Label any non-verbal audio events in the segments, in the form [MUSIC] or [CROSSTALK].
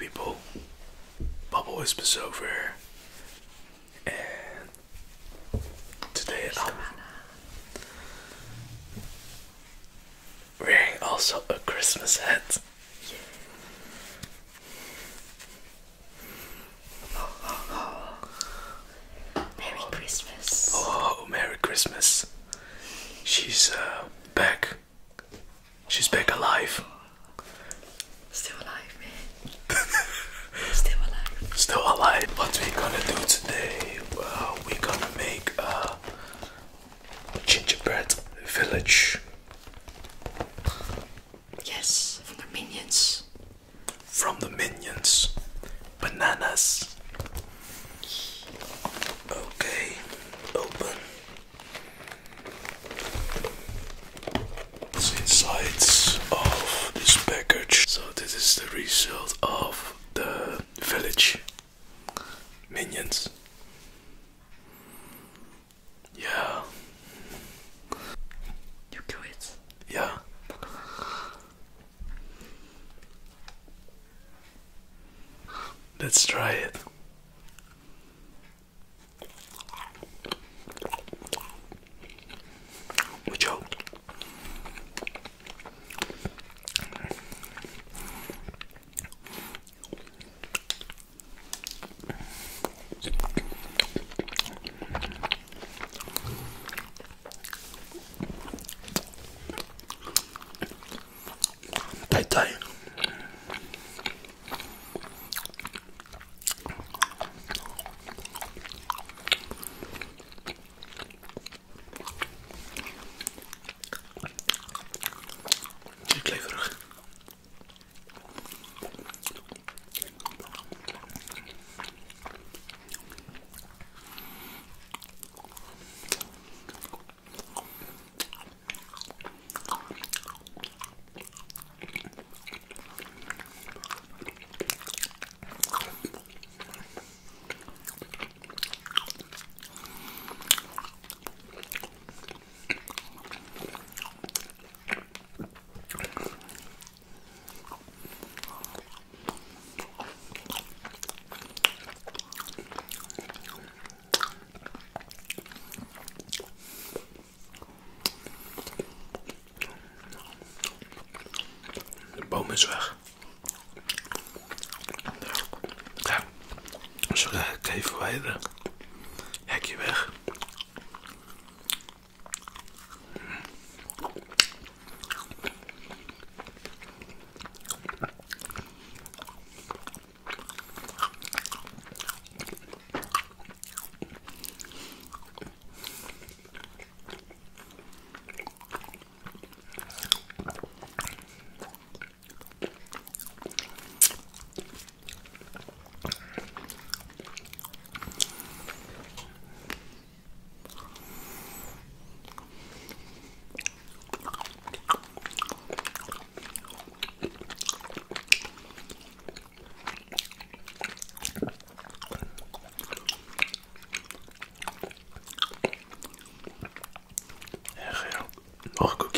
people, Bubble Whispers over, and today I'm wearing also a Christmas hat. Alive. What we gonna do today? Well, we gonna make a gingerbread village Yes, from the minions. from the minions. Bananas. Okay, open. What's inside of this package? So this is the result of the village minions. Yeah, You do it. yeah. Let's try it. Boom is weg. Ja. Zo ga ik even verwijderen. Nog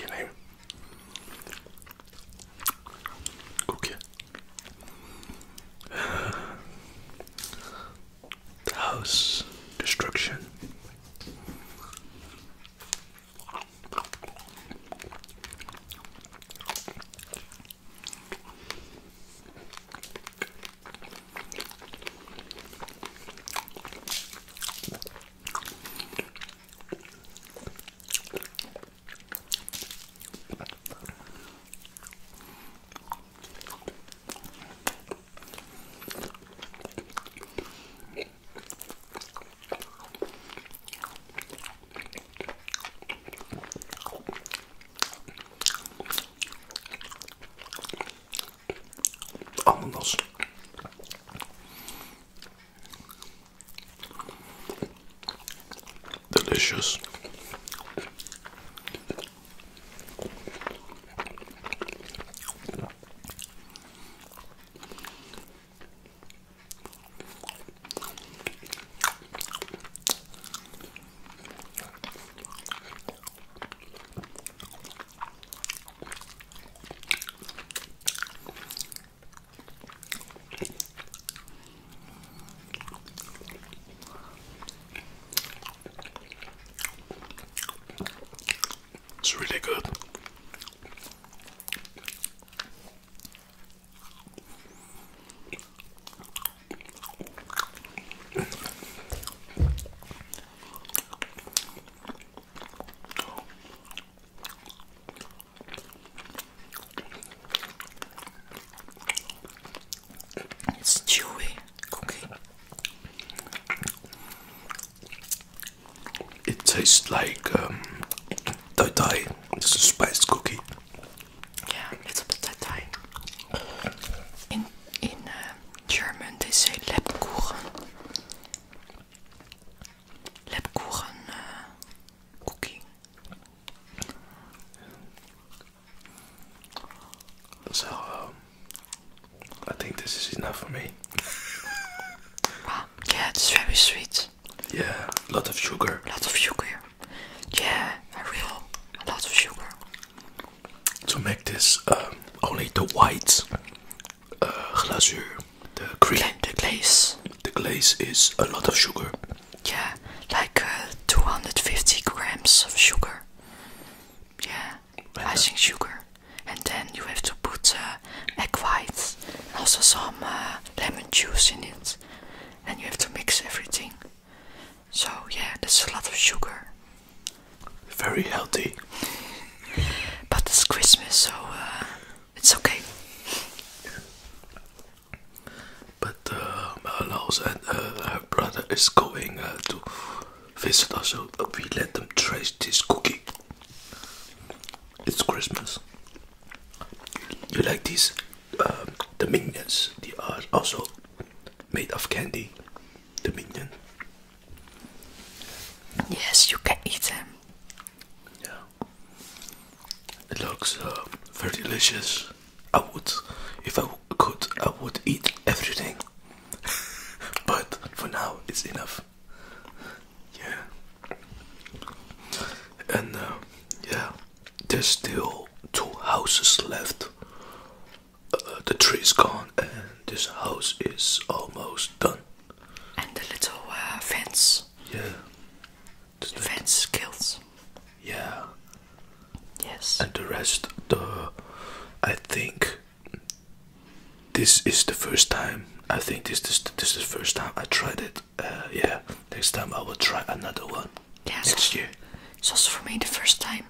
Delicious. Good. It's chewy cookie. It tastes like um, Thai. It's a spiced cookie. Yeah, little bit that Thai. In in uh, German they say Lebkuchen. Lebkuchen uh, cookie. So um, I think this is enough for me. [LAUGHS] Wow, yeah, it's very sweet. Yeah, a lot of sugar. A lot of sugar. Yeah, a real a lot of sugar. Make um, only the white uh, glazuur, the cream, Gla- the glaze. the glaze is a lot of sugar. Yeah, like uh, 250 grams of sugar. Yeah, icing sugar. And then you have to put uh, egg whites and also some uh, lemon juice in it. And you have to mix everything. So, yeah, that's a lot of sugar. Very healthy. But it's Christmas, so uh, it's okay. But uh, Laos and uh, her brother is going uh, to visit us, so we let them try this cookie. It's Christmas. You like these? Um, the minions. They are also made of candy. The minion. Yes, you can eat them. Yeah. It looks uh, very delicious. I would, if I could, I would eat everything. but for now, it's enough. Yeah. And uh, yeah, there's still two houses left. Uh, the tree is gone, and this house is almost done. And the little uh, fence. Yeah. Like- Fence kills. yeah. Yes. and the rest the i think this is the first time i think this this, this is the first time i tried it uh, yeah next time i will try another one Yes. next year It's also for me the first time.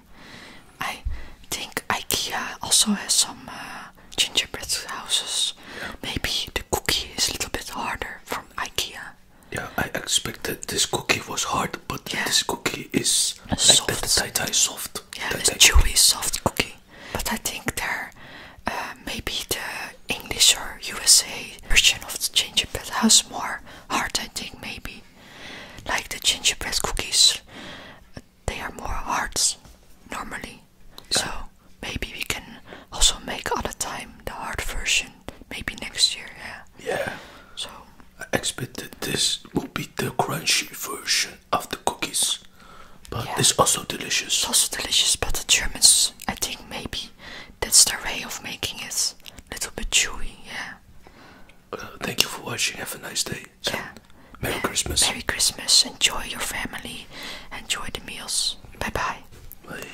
I think IKEA also has some uh, gingerbread houses. Maybe the cookie is a little bit harder from IKEA. yeah i expected this cookie was hard but Yeah. this cookie is like Soft. that the tai soft Yeah, Tai it's chewy, soft cookie. But I think they're uh, maybe the English or USA version of the gingerbread house more hard. I think maybe like the gingerbread cookies, uh, they are more hard normally. So maybe we can also make other time the hard version. Maybe next year. Yeah. yeah So i expected this would be the crunchy version of the cookies but Yeah. it's also delicious it's also delicious. But the Germans, I think maybe that's their way of making it. a Little bit chewy. Yeah. uh, thank you for watching have a nice day Yeah. merry Yeah. christmas Merry Christmas. Enjoy your family. Enjoy the meals. Bye bye. bye